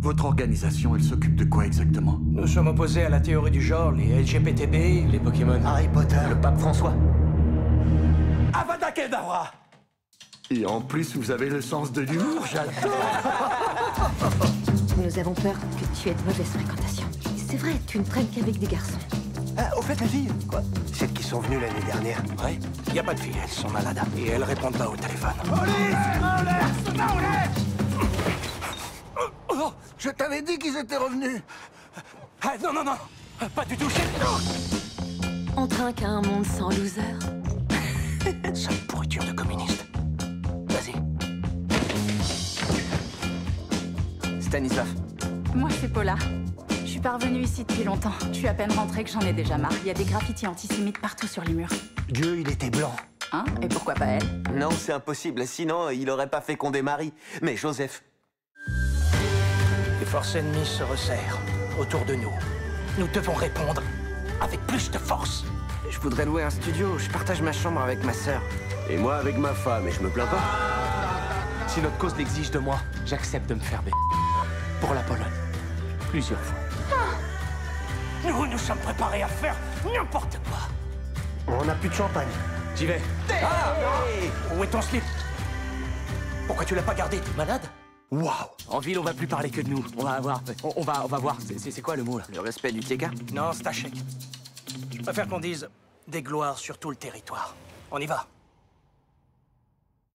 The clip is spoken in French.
Votre organisation, elle s'occupe de quoi exactement? Nous sommes opposés à la théorie du genre, les LGBTB, les Pokémon. Harry Potter. Le pape François. Avada Kedavra Et en plus, vous avez le sens de l'humour, j'adore Nous avons peur que tu aies de mauvaises fréquentations. C'est vrai, tu ne traînes qu'avec des garçons. Ah, au fait, la fille Quoi? Celles qui sont venues l'année dernière. Ouais, y a pas de filles, elles sont malades. Et elles répondent pas au téléphone. Oh, je t'avais dit qu'ils étaient revenus Ah, non, non, non Pas du tout, chef On trinque à un monde sans loser. Sale pourriture de communiste. Vas-y. Stanislav. Moi, c'est Paula. Je suis parvenue ici depuis longtemps. Je suis à peine rentrée que j'en ai déjà marre. Il y a des graffitis antisémites partout sur les murs. Dieu, il était blanc. Hein? Et pourquoi pas elle? Non, c'est impossible. Sinon, il aurait pas fait qu'on démarie. Mais Joseph. Les forces ennemies se resserrent autour de nous. Nous devons répondre avec plus de force. Je voudrais louer un studio. Je partage ma chambre avec ma sœur. Et moi avec ma femme, et je me plains pas. Si notre cause l'exige de moi, j'accepte de me faire b... Pour la Pologne. Plusieurs fois. Nous, nous sommes préparés à faire n'importe quoi. On n'a plus de champagne. J'y vais. Ah Où est ton slip? Pourquoi tu l'as pas gardé? T'es malade? Waouh En ville, on va plus parler que de nous. On va avoir. On, on va, on va voir. C'est- C'est c'est quoi le mot là? Le respect du TK Non, c'est un chèque. Je préfère qu'on dise des gloires sur tout le territoire. On y va.